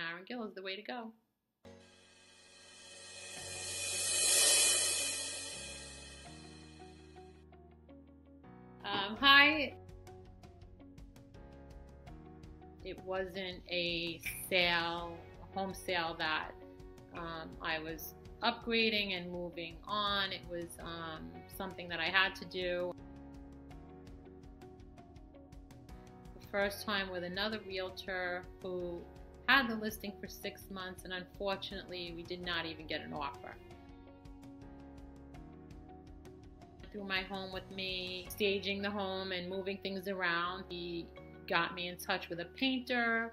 Karen Gill is the way to go. Um, hi. It wasn't a sale, home sale that um, I was upgrading and moving on. It was um, something that I had to do. The first time with another realtor who had the listing for six months, and unfortunately, we did not even get an offer. Through my home with me, staging the home and moving things around, he got me in touch with a painter.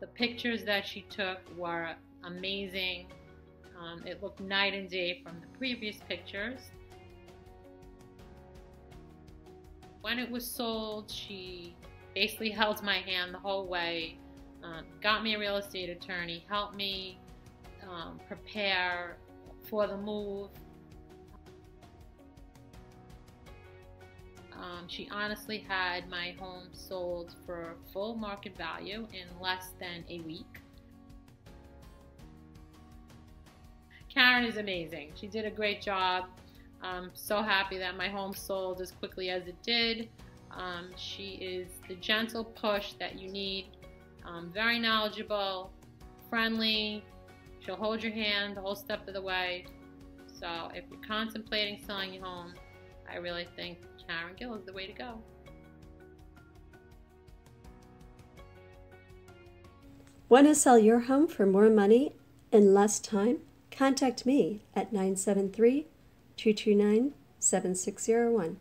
The pictures that she took were amazing. Um, it looked night and day from the previous pictures. When it was sold, she basically held my hand the whole way, um, got me a real estate attorney, helped me um, prepare for the move. Um, she honestly had my home sold for full market value in less than a week. Karen is amazing. She did a great job. I'm so happy that my home sold as quickly as it did. Um, she is the gentle push that you need. Um, very knowledgeable, friendly. She'll hold your hand the whole step of the way. So if you're contemplating selling your home, I really think Karen Gill is the way to go. Want to sell your home for more money in less time? Contact me at 973 229 7601.